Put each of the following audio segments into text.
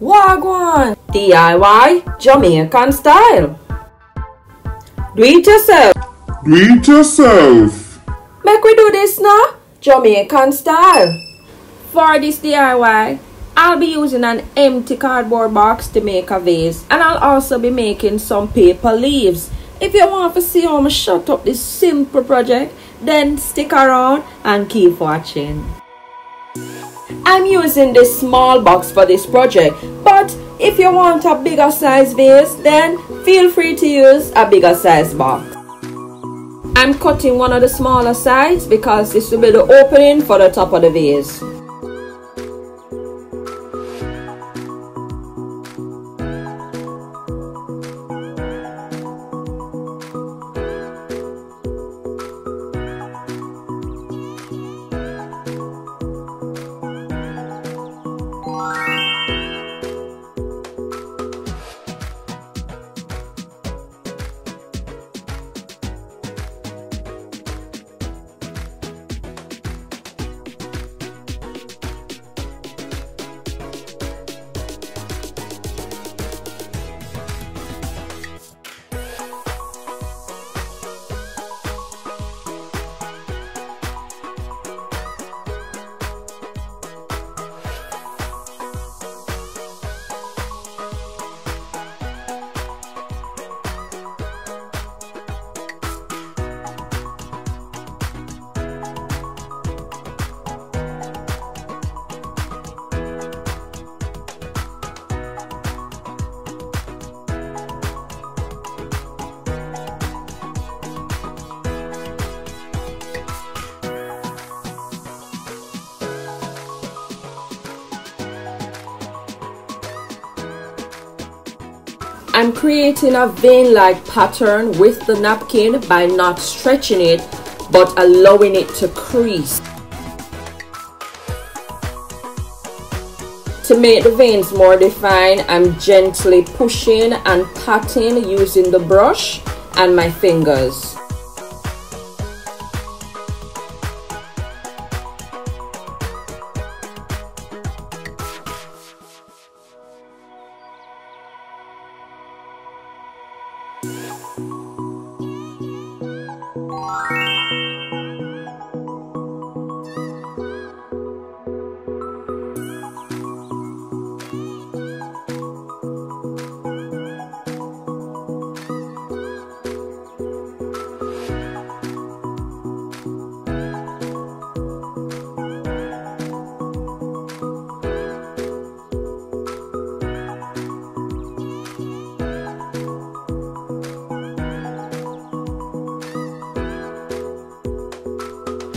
Wagwan! DIY Jamaican style. Do it yourself. Do it yourself. Make we do this now. Jamaican style. For this DIY, I'll be using an empty cardboard box to make a vase and I'll also be making some paper leaves. If you want to see how I shut up this simple project, then stick around and keep watching. I'm using this small box for this project, but if you want a bigger size vase, then feel free to use a bigger size box. I'm cutting one of the smaller sides because this will be the opening for the top of the vase. I'm creating a vein-like pattern with the napkin by not stretching it but allowing it to crease. To make the veins more defined, I'm gently pushing and patting using the brush and my fingers.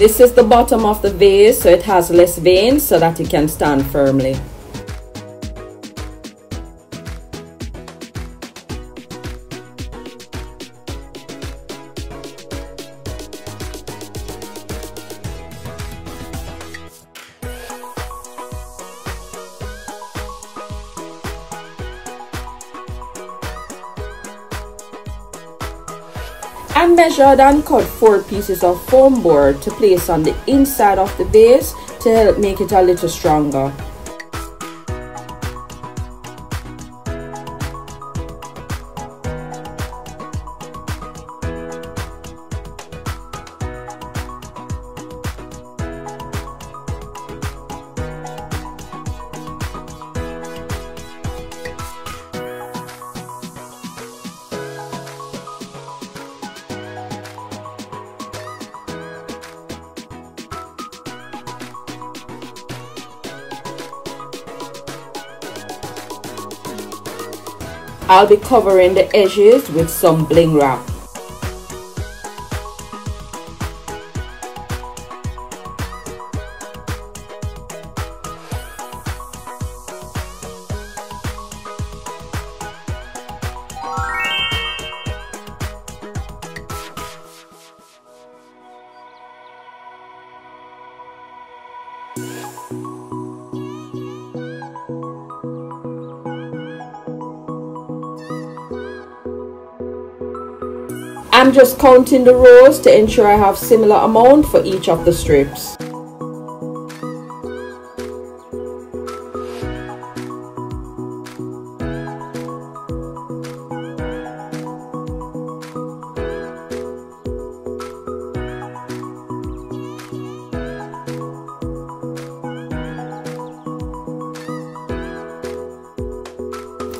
This is the bottom of the vase so it has less veins so that it can stand firmly. I measured and cut 4 pieces of foam board to place on the inside of the base to help make it a little stronger. I'll be covering the edges with some bling wrap. I'm just counting the rows to ensure I have similar amount for each of the strips.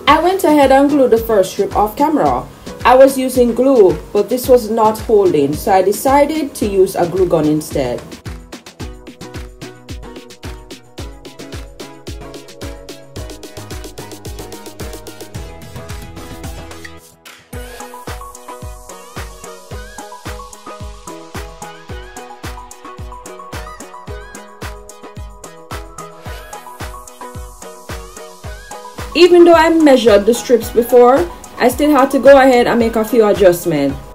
I went ahead and glued the first strip off camera. I was using glue, but this was not holding, so I decided to use a glue gun instead. Even though I measured the strips before, I still had to go ahead and make a few adjustments.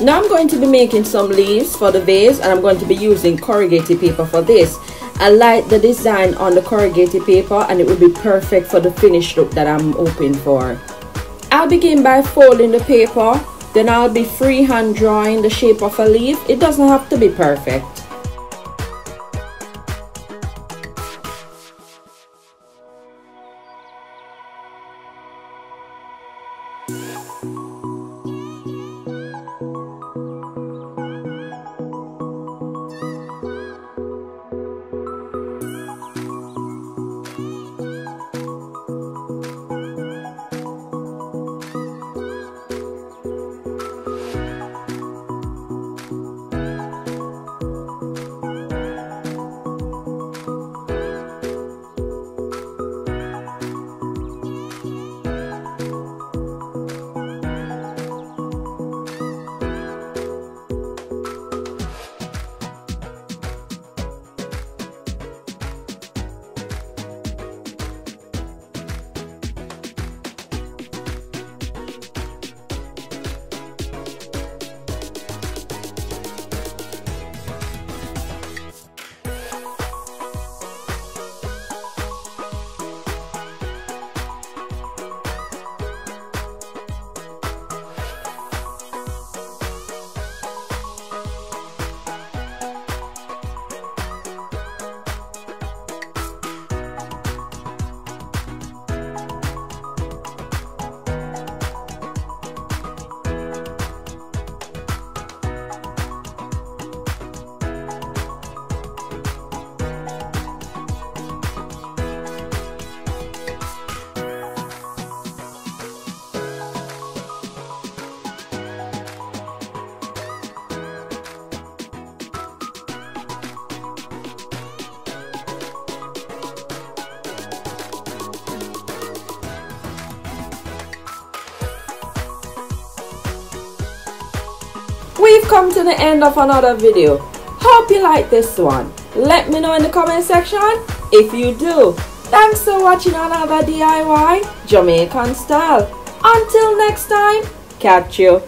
Now I'm going to be making some leaves for the vase and I'm going to be using corrugated paper for this. I like the design on the corrugated paper and it will be perfect for the finished look that I'm hoping for. I'll begin by folding the paper, then I'll be freehand drawing the shape of a leaf. It doesn't have to be perfect. We've come to the end of another video. Hope you like this one. Let me know in the comment section if you do. Thanks for watching another DIY Jamaican style. Until next time, catch you